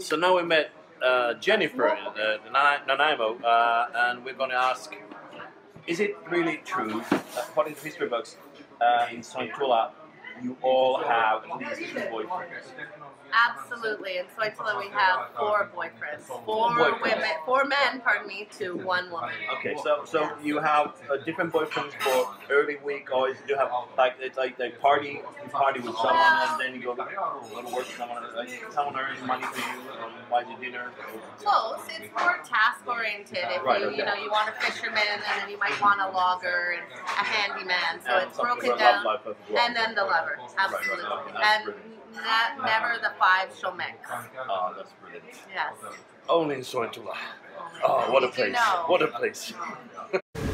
So now we met uh, Jennifer in uh, Nanaimo, uh, and we're going to ask: Is it really true, that according to history books, uh, in Sointula, you all have at least two boyfriends? Absolutely. In Sointula, we have four boyfriends. Four boyfriends. women, four men, pardon me, to one woman. Okay, so so you have uh, different boyfriends for early week, or is you have like it's like they party, you party with someone, and then you go to, go to work with someone, like someone earns money for you, and buys you dinner. Close. It's more task oriented. If Right, you, okay. you know, you want a fisherman, and then you might want a logger and a handyman. So And it's broken down. love life as well. And then the lover, right, absolutely. okay, that's and brilliant. ne- never the five shall mix. Oh, that's brilliant. Yes. Only in Sointula. Oh, what a place! What a place!